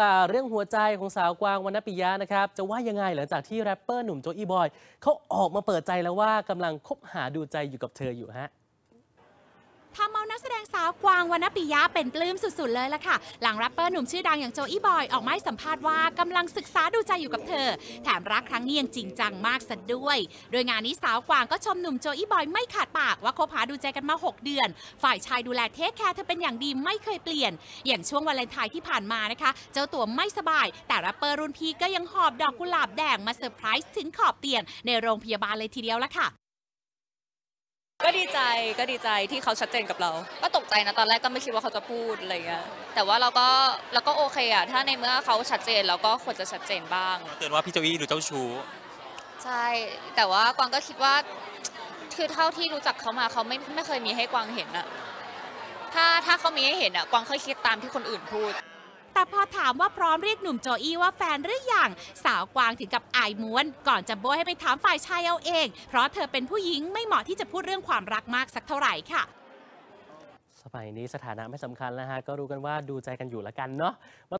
ต่เรื่องหัวใจของสาวกวางวรรณปิยะนะครับ จะว่ายังไงหลังจากที่แรปเปอร์หนุ่มโจอี้บอยเขาออกมาเปิดใจแล้วว่ากำลังคบหาดูใจอยู่กับเธออยู่ฮะานักแสดงสาวกวางวรรณปิยะเป็นปลื้มสุดๆเลยล่ะค่ะ หลังแรปเปอร์หนุ่มชื่อดังอย่างโจอี้บอยออกมาให้สัมภาษณ์ว่ากำลังศึกษาดูใจอยู่กับเธอ แถมรักครั้งนี้ยังจริงจังมากซะด้วย โดยงานนี้สาวกวางก็ชมหนุ่มโจอี้บอยไม่ขาดปากว่าคบหาดูใจกันมา 6 เดือน ฝ่ายชายดูแล take care เธอเป็นอย่างดีไม่เคยเปลี่ยน อย่างช่วงวาเลนไทน์ที่ผ่านมานะคะ เจ้าตัวไม่สบาย แต่แรปเปอร์รุ่นพี่ก็ยังหอบดอกกุหลาบแดงมาเซอร์ไพรส์ถึงขอบเตียงในโรงพยาบาลเลยทีเดียวล่ะค่ะ ดีใจก็ดีใจที่เขาชัดเจนกับเรา ก็ตกใจนะตอนแรกก็ไม่คิดว่าเขาจะพูดอะไรเงี้ยแต่ว่าเราก็เราก็โอเคอะถ้าในเมื่อเขาชัดเจนเราก็ควรจะชัดเจนบ้าง เตือนว่าพี่โจอี้ดูเจ้าชู้ใช่ แต่ว่ากวางก็คิดว่าคือเท่าที่รู้จักเขามาเขาไม่ไม่เคยมีให้กวางเห็นอะถ้าถ้าเขามีให้เห็นอะกวางเคยคิดตามที่คนอื่นพูด แต่พอถามว่าพร้อมเรียกหนุ่มโจอี้ว่าแฟนหรือยังสาวกวางถึงกับอายม้วน ก่อนจะโบยให้ไปถามฝ่ายชายเอาเอง เพราะเธอเป็นผู้หญิงไม่เหมาะที่จะพูดเรื่องความรักมากสักเท่าไหร่ค่ะสมัยนี้สถานะไม่สำคัญแล้วฮะก็รู้กันว่าดูใจกันอยู่ละกันเนาะ